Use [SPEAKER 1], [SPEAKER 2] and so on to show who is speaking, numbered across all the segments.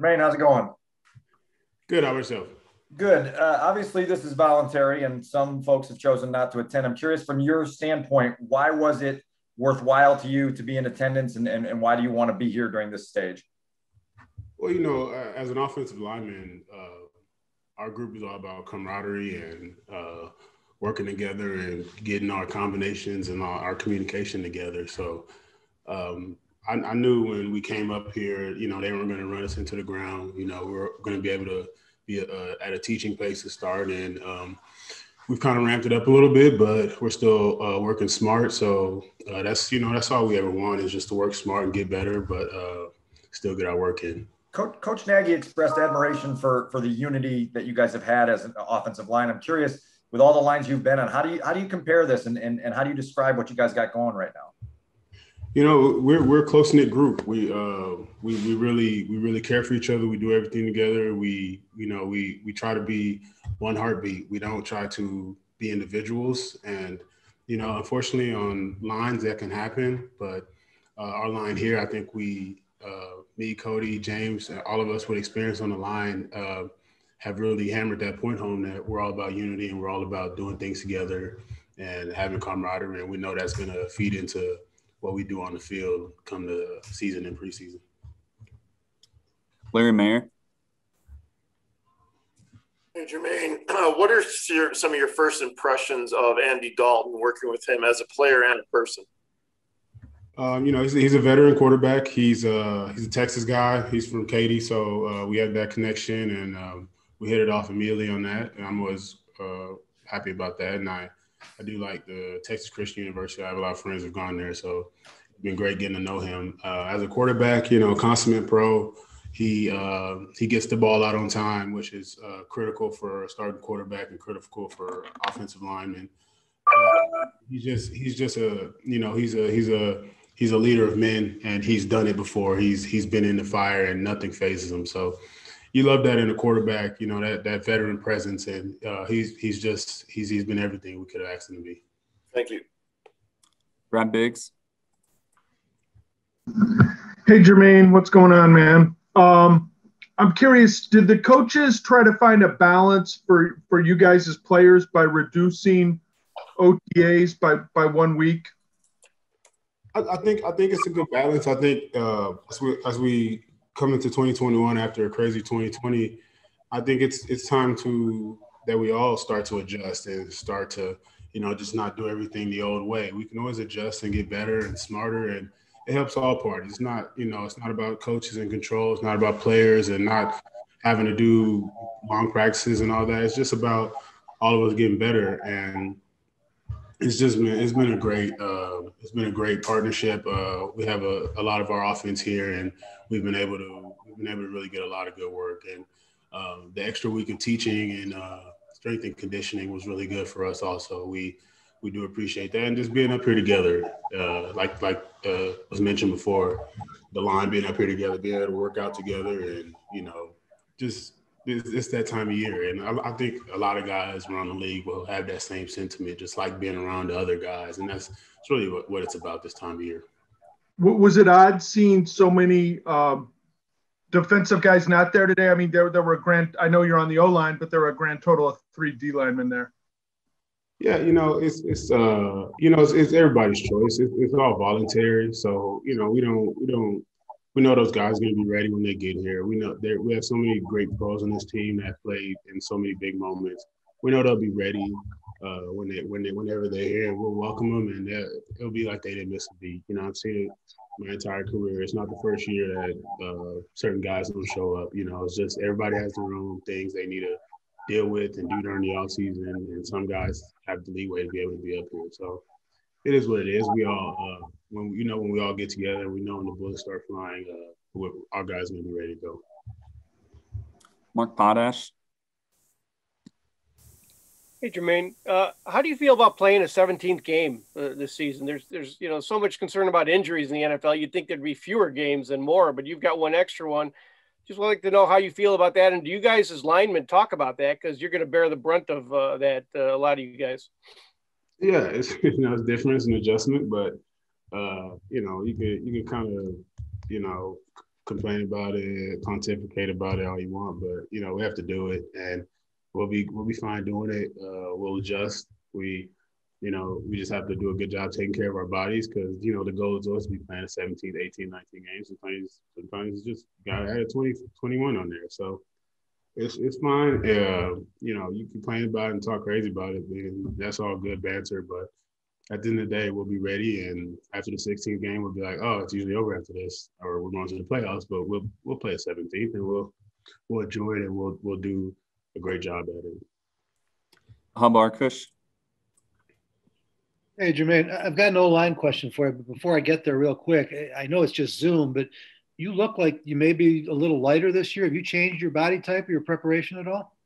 [SPEAKER 1] Germain, how's it going?
[SPEAKER 2] Good. How about yourself?
[SPEAKER 1] Good. Uh, obviously, this is voluntary, and some folks have chosen not to attend. I'm curious, from your standpoint, why was it worthwhile to you to be in attendance, and, and, and why do you want to be here during this stage?
[SPEAKER 2] Well, you know, uh, as an offensive lineman, uh, our group is all about camaraderie and uh, working together and getting our combinations and our, our communication together. So um, I, I, knew when we came up here, you know, they weren't going to run us into the ground. You know, we are going to be able to be uh, at a teaching place to start. And um, we've kind of ramped it up a little bit, but we're still uh, working smart. So uh, that's, you know, that's all we ever want is just to work smart and get better, but uh, still get our work in.
[SPEAKER 1] Coach, Coach Nagy expressed admiration for for the unity that you guys have had as an offensive line. I'm curious, with all the lines you've been on, how do you how do you compare this and, and, and how do you describe what you guys got going right now?
[SPEAKER 2] You know, we're we're a close knit group. We uh we we really we really care for each other. We do everything together. We you know we we try to be one heartbeat. We don't try to be individuals. And you know, unfortunately, on lines that can happen. But uh, our line here, I think we uh, me, Cody, James, and all of us with experience on the line uh, have really hammered that point home that we're all about unity and we're all about doing things together and having camaraderie. And we know that's going to feed into what we do on the field come the season and preseason.
[SPEAKER 3] Larry Mayer.
[SPEAKER 4] Hey, Germain, uh, what are your, some of your first impressions of Andy Dalton working with him as a player and a person?
[SPEAKER 2] Um, you know, he's, he's, a veteran quarterback. He's a uh, he's a Texas guy. He's from Katy, so uh, we had that connection, and um, we hit it off immediately on that. And I'm always uh, happy about that. And I I do like the Texas Christian University. I have a lot of friends who've gone there, so it's been great getting to know him. Uh, as a quarterback, you know, consummate pro. He uh, he gets the ball out on time, which is uh, critical for a starting quarterback and critical for offensive linemen. Uh, he's just he's just a you know he's a he's a he's a leader of men and he's done it before. He's he's been in the fire and nothing phases him. So you love that in a quarterback, you know, that that veteran presence, and uh, he's he's just he's he's been everything we could have asked him to be.
[SPEAKER 4] Thank you,
[SPEAKER 3] Brad Biggs.
[SPEAKER 5] Hey Germain, what's going on, man? Um, I'm curious. Did the coaches try to find a balance for for you guys as players by reducing OTAs by by one week?
[SPEAKER 2] I, I think I think it's a good balance. I think uh, as we as we coming to 2021 after a crazy 2020, I think it's it's time to that we all start to adjust and start to you know just not do everything the old way. We can always adjust and get better and smarter, and it helps all parties. It's not you know it's not about coaches and control. It's not about players and not having to do long practices and all that. It's just about all of us getting better and it's just been it's been a great uh, it's been a great partnership. Uh, we have a, a lot of our offense here, and we've been able to we've been able to really get a lot of good work. And um, the extra week of teaching and uh, strength and conditioning was really good for us. Also, we we do appreciate that, and just being up here together, uh, like like uh, was mentioned before, the line being up here together, being able to work out together, and you know, just it's, it's, that time of year, and I, I, think a lot of guys around the league will have that same sentiment, just like being around the other guys, and that's, that's really what, what it's about this time of year.
[SPEAKER 5] Was it odd seeing so many um, defensive guys not there today? I mean, there there were a grand. I know you're on the O line, but there were a grand total of three D linemen there.
[SPEAKER 2] Yeah, you know, it's it's uh, you know, it's, it's everybody's choice. It's, it's all voluntary, so you know, we don't we don't we know those guys are going to be ready when they get here. We know there we have so many great pros on this team that played in so many big moments. We know they'll be ready uh, when they when they whenever they're here. We'll welcome them, and it'll be like they didn't miss a beat. You know, I've seen it my entire career. It's not the first year that uh, certain guys don't show up. You know, it's just everybody has their own things they need to deal with and do during the off season, and some guys have the leeway to be able to be up here. So it is what it is. We all, uh, when you know, when we all get together, we know when the bullets start flying, uh, our guys gonna be ready to go.
[SPEAKER 3] Mark Potash.
[SPEAKER 6] Hey Germain, uh, how do you feel about playing a 17th game uh, this season? There's, there's, you know, so much concern about injuries in the NFL. You'd think there'd be fewer games than more, but you've got one extra one. Just like to know how you feel about that, and do you guys as linemen talk about that because you're going to bear the brunt of uh, that? Uh, a lot of you guys.
[SPEAKER 2] Yeah, it's you know it's different, it's an adjustment, but uh, you know you can you can kind of you know complain about it, pontificate about it all you want, but you know we have to do it, and we'll be we'll be fine doing it. Uh, we'll adjust. We, you know, we just have to do a good job taking care of our bodies because you know the goal is always to be playing 17, 18, 19 games. Sometimes sometimes just got to add a 20, 21 on there. So it's it's fine. Uh, you know, you complain about it and talk crazy about it, and that's all good banter. But at the end of the day, we'll be ready. And after the 16th game, we'll be like, oh, it's usually over after this, or we're going to the playoffs. But we'll we'll play a 17th, and we'll we'll enjoy it, and we'll we'll do a great job at it.
[SPEAKER 3] Hub Arkush.
[SPEAKER 7] Hey, Germain, I've got an O line question for you, but before I get there, real quick, I know it's just Zoom, but you look like you may be a little lighter this year. Have you changed your body type or your preparation at all?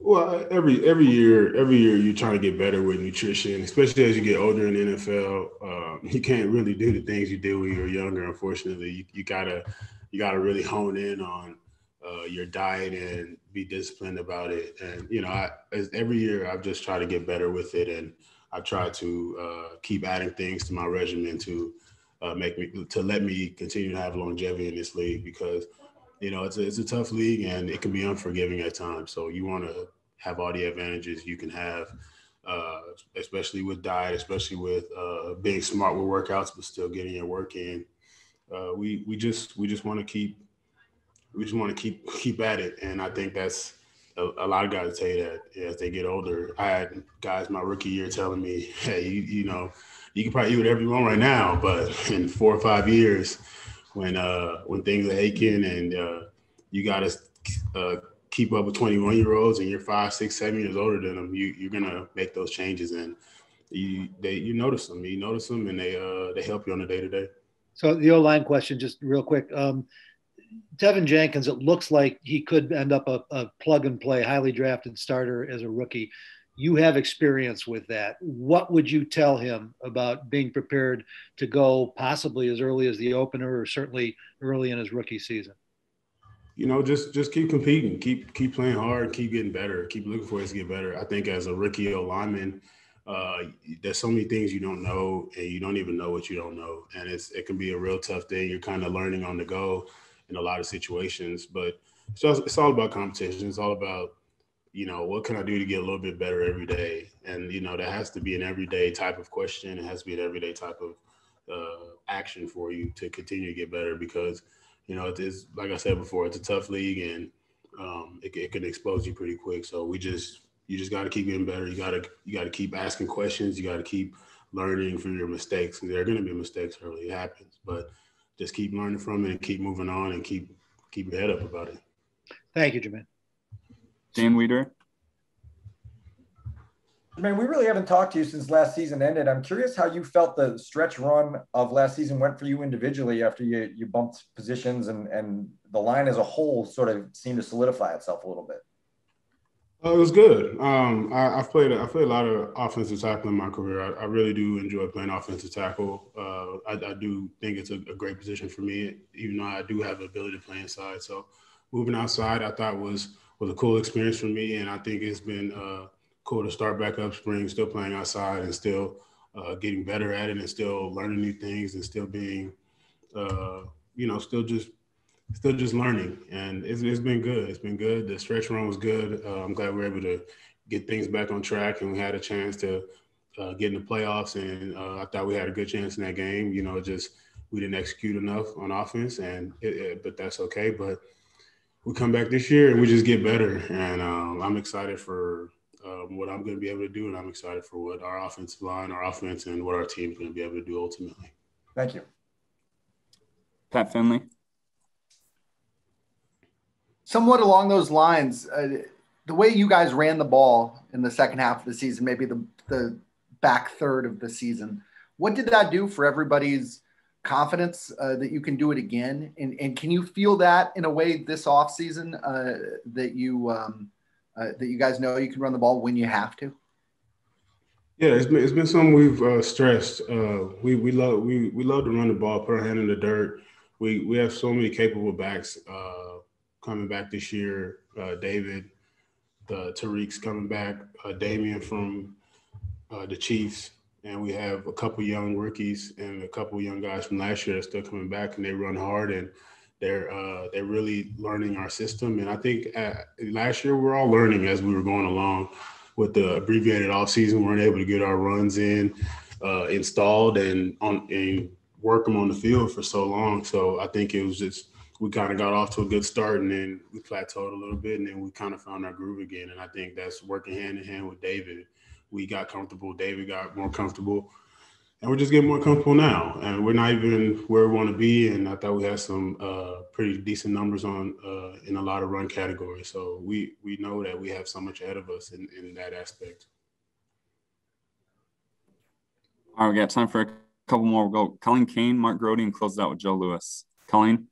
[SPEAKER 2] Well, every every year, every year you're trying to get better with nutrition, especially as you get older in the NFL. Uh, you can't really do the things you did when you were younger. Unfortunately, you, you gotta you gotta really hone in on uh, your diet and be disciplined about it. And you know, I, every year I've just tried to get better with it, and I've tried to uh, keep adding things to my regimen to uh, make me to let me continue to have longevity in this league because you know it's a, it's a tough league and it can be unforgiving at times. So you want to have all the advantages you can have, uh, especially with diet, especially with uh, being smart with workouts, but still getting your work in. Uh, we we just we just want to keep we just want to keep keep at it, and I think that's a, a, lot of guys say that as they get older. I had guys my rookie year telling me, "Hey, you, you know." You can probably eat whatever you want right now, but in four or five years, when uh when things are aching and uh, you got to uh, keep up with 21 year olds and you're five, six, seven years older than them, you you're gonna make those changes and you they you notice them, you notice them, and they uh they help you on a day to day.
[SPEAKER 7] So the O line question, just real quick. Um, Teven Jenkins, it looks like he could end up a, a plug and play, highly drafted starter as a rookie you have experience with that. What would you tell him about being prepared to go possibly as early as the opener or certainly early in his rookie season?
[SPEAKER 2] You know, just just keep competing, keep keep playing hard, keep getting better, keep looking for ways to get better. I think as a rookie lineman, uh, there's so many things you don't know, and you don't even know what you don't know, and it's it can be a real tough thing. You're kind of learning on the go in a lot of situations, but it's all, it's all about competition. It's all about you know, what can I do to get a little bit better every day? And, you know, that has to be an everyday type of question. It has to be an everyday type of uh, action for you to continue to get better because, you know, it's like I said before, it's a tough league and um, it, it can expose you pretty quick. So we just, you just got to keep getting better. You got to, you got to keep asking questions. You got to keep learning from your mistakes. There are going to be mistakes early. It happens, but just keep learning from it and keep moving on and keep, keep your head up about it.
[SPEAKER 7] Thank you, Germain.
[SPEAKER 3] Dan Wiederer.
[SPEAKER 1] I mean, we really haven't talked to you since last season ended. I'm curious how you felt the stretch run of last season went for you individually after you you bumped positions and and the line as a whole sort of seemed to solidify itself a little bit.
[SPEAKER 2] Uh, it was good. Um, I, have played I played a lot of offensive tackle in my career. I, I really do enjoy playing offensive tackle. Uh, I, I, do think it's a, a, great position for me, even though I do have the ability to play inside. So moving outside, I thought was was a cool experience for me, and I think it's been uh, cool to start back up spring, still playing outside and still uh, getting better at it, and still learning new things, and still being, uh, you know, still just still just learning. And it's, it's been good. It's been good. The stretch run was good. Uh, I'm glad we are able to get things back on track, and we had a chance to uh, get in the playoffs. And uh, I thought we had a good chance in that game. You know, just we didn't execute enough on offense, and it, it, but that's okay. But we come back this year and we just get better. And um, I'm excited for um, what I'm going to be able to do, and I'm excited for what our offensive line, our offense, and what our team's going to be able to do ultimately.
[SPEAKER 1] Thank you,
[SPEAKER 3] Pat Finley.
[SPEAKER 8] Somewhat along those lines, uh, the way you guys ran the ball in the second half of the season, maybe the the back third of the season, what did that do for everybody's confidence uh, that you can do it again? And, and can you feel that in a way this offseason uh, that you um, uh, that you guys know you can run the ball when you have to?
[SPEAKER 2] Yeah, it's been it's been something we've uh, stressed. Uh, we we love we we love to run the ball, put our hand in the dirt. We we have so many capable backs uh, coming back this year. David, the Tarik's coming back. Damien from the Chiefs and we have a couple young rookies and a couple young guys from last year that's still coming back, and they run hard and they're uh, they're really learning our system, and I think uh, last year we were all learning as we were going along with the abbreviated off season. We weren't able to get our runs in uh, installed and on and work them on the field for so long. So I think it was just we kind of got off to a good start and then we plateaued a little bit and then we kind of found our groove again. And I think that's working hand in hand with David. We got comfortable. David got more comfortable and we're just getting more comfortable now. And we're not even where we want to be. And I thought we had some uh, pretty decent numbers on uh, in a lot of run categories. So we we know that we have so much ahead of us in, in that aspect.
[SPEAKER 3] All right, we got time for a couple more. We'll go Colleen Kane, Mark Grote, and close it out with Joe Lewis. Colleen.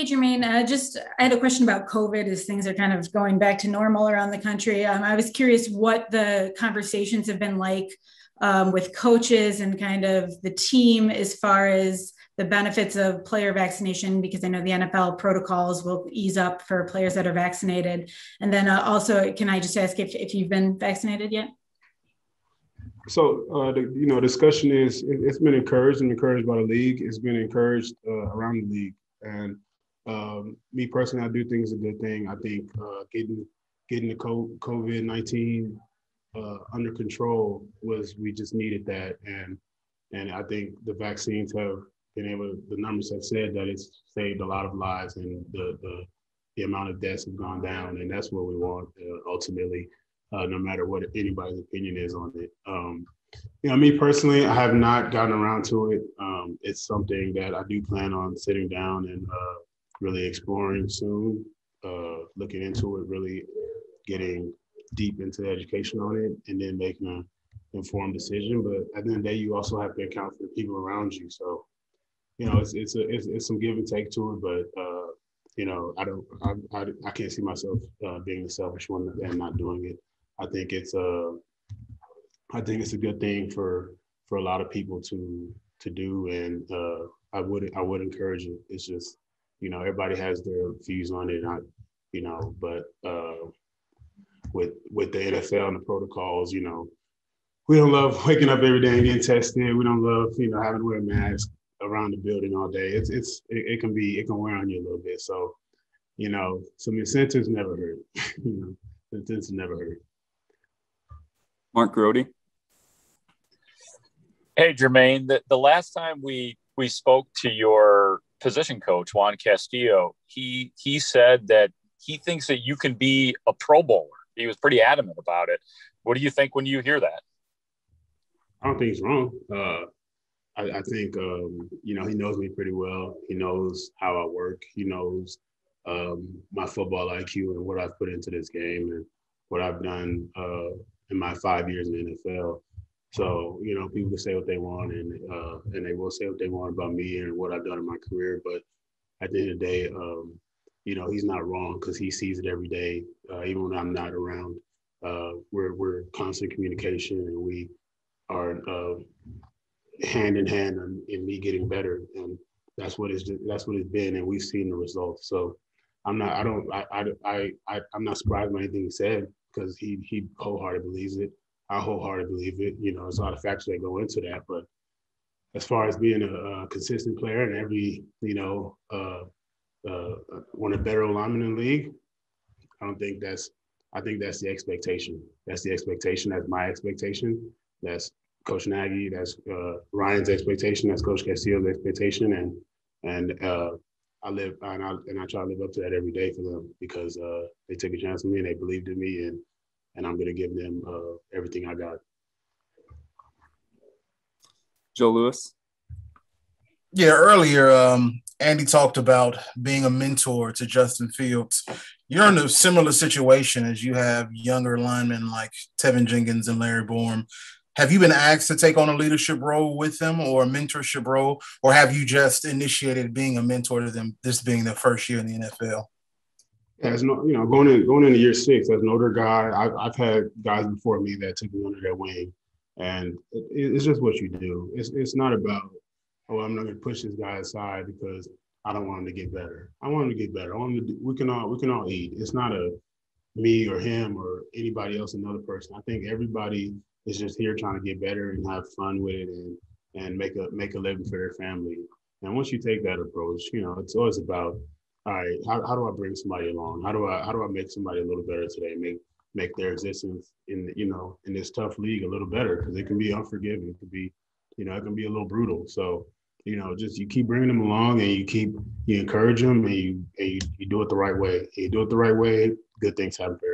[SPEAKER 9] Hey, Germain, uh, just I had a question about COVID as things are kind of going back to normal around the country. Um, I was curious what the conversations have been like um, with coaches and kind of the team as far as the benefits of player vaccination, because I know the NFL protocols will ease up for players that are vaccinated. And then uh, also, can I just ask if, if you've been vaccinated yet?
[SPEAKER 2] So, uh, the, you know, discussion is it, has been encouraged and encouraged by the league. It's been encouraged uh, around the league. And um, me personally, I do think it's a good thing. I think uh, getting getting the COVID nineteen uh, under control was we just needed that, and and I think the vaccines have been able. The numbers have said that it's saved a lot of lives, and the the, the amount of deaths have gone down, and that's what we want uh, ultimately. Uh, no matter what anybody's opinion is on it. Um, you know, me personally, I have not gotten around to it. Um, it's something that I do plan on sitting down and uh, really exploring soon, uh, looking into it, really getting deep into the education on it, and then making an informed decision. But at the end of the day, you also have to account for the people around you. So, you know, it's it's a, it's, it's some give and take to it, but uh, you know, I don't, I, I, I can't see myself uh, being the selfish one and not doing it. I think it's a, I think it's a good thing for for a lot of people to to do, and uh, I would I would encourage it. It's just you know, everybody has their views on it. Not, you know, but uh, with with the NFL and the protocols, you know, we don't love waking up every day and getting tested. We don't love, you know, having to wear a mask around the building all day. It's it's it, it can be it can wear on you a little bit. So, you know, some incentives never hurt. you know, incentives never hurt.
[SPEAKER 3] Mark Grote.
[SPEAKER 10] Hey, Germain. The, the last time we we spoke to your position coach Juan Castillo, he he said that he thinks that you can be a Pro Bowler. He was pretty adamant about it. What do you think when you hear that?
[SPEAKER 2] I don't think he's wrong. Uh, I, I, think um, you know he knows me pretty well. He knows how I work. He knows um, my football IQ and what I've put into this game and what I've done uh, in my five years in the NFL. So you know, people can say what they want, and uh, and they will say what they want about me and what I've done in my career. But at the end of the day, um, you know, he's not wrong because he sees it every day, uh, even when I'm not around. Uh, we're we're constant communication, and we are uh, hand in hand in, in, me getting better, and that's what it's that's what it's been, and we've seen the results. So I'm not, I don't, I, I, I, I'm not surprised by anything he said because he he wholeheartedly believes it. I wholeheartedly believe it. You know, there's a lot of factors that go into that. But as far as being a, a consistent player and every, you know, uh, uh, one of the better linemen in the league, I don't think that's. I think that's the expectation. That's the expectation. That's my expectation. That's Coach Nagy. That's uh, Ryan's expectation. That's Coach Castillo's expectation. And and uh, I live and I and I try to live up to that every day for them because uh, they took a chance on me and they believed in me and and I'm going to give them uh, everything I got.
[SPEAKER 3] Joe Lewis.
[SPEAKER 11] Yeah, earlier, um, Andy talked about being a mentor to Justin Fields. You're in a similar situation as you have younger linemen like Teven Jenkins and Larry Borom. Have you been asked to take on a leadership role with them or a mentorship role, or have you just initiated being a mentor to them, this being their first year in the NFL?
[SPEAKER 2] As no, you know, going in going into year six as an older guy, I've, I've had guys before me that took me under their wing, and it, it's just what you do. It's it's not about oh I'm not going to push this guy aside because I don't want him to get better. I want him to get better. I want him to. We can all we can all eat. It's not a me or him or anybody else, another person. I think everybody is just here trying to get better and have fun with it and and make a make a living for their family. And once you take that approach, you know, it's always about, all right, how, how do I bring somebody along? How do I how do I make somebody a little better today? Make make their existence in you know in this tough league a little better because it can be unforgiving. It can be, you know, it can be a little brutal. So you know, just you keep bringing them along and you keep you encourage them and you and you, you do it the right way. You do it the right way, good things happen for